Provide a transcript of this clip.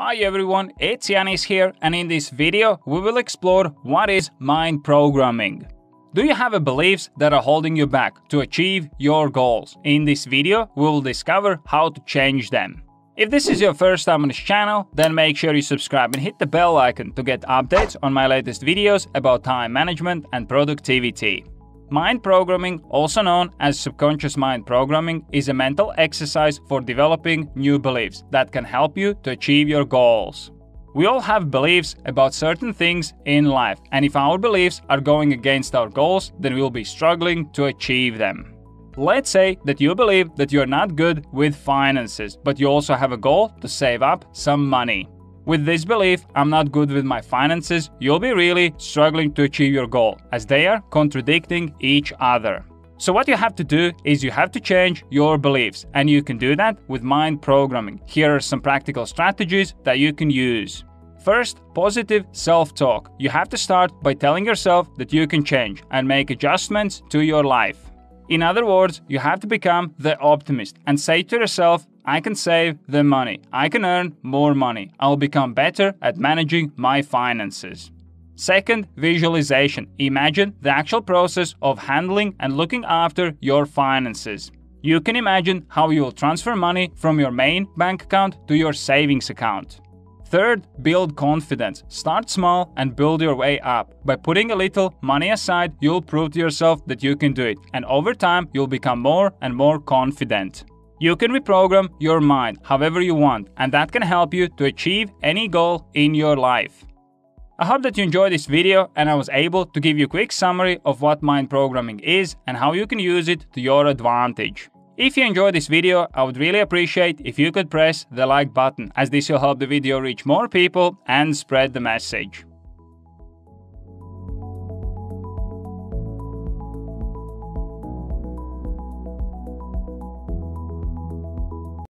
Hi everyone, it's Janis here and in this video we will explore what is mind programming. Do you have beliefs that are holding you back to achieve your goals? In this video we will discover how to change them. If this is your first time on this channel, then make sure you subscribe and hit the bell icon to get updates on my latest videos about time management and productivity. Mind programming, also known as subconscious mind programming, is a mental exercise for developing new beliefs that can help you to achieve your goals. We all have beliefs about certain things in life, and if our beliefs are going against our goals, then we'll be struggling to achieve them. Let's say that you believe that you're not good with finances, but you also have a goal to save up some money. With this belief, I'm not good with my finances, you'll be really struggling to achieve your goal, as they are contradicting each other. So, what you have to do is you have to change your beliefs, and you can do that with mind programming. Here are some practical strategies that you can use. First, positive self talk. You have to start by telling yourself that you can change and make adjustments to your life. In other words, you have to become the optimist and say to yourself, I can save the money. I can earn more money. I'll become better at managing my finances. Second, visualization. Imagine the actual process of handling and looking after your finances. You can imagine how you will transfer money from your main bank account to your savings account. Third, build confidence. Start small and build your way up. By putting a little money aside, you'll prove to yourself that you can do it, and over time, you'll become more and more confident. You can reprogram your mind however you want, and that can help you to achieve any goal in your life. I hope that you enjoyed this video and I was able to give you a quick summary of what mind programming is and how you can use it to your advantage. If you enjoyed this video, I would really appreciate if you could press the like button as this will help the video reach more people and spread the message.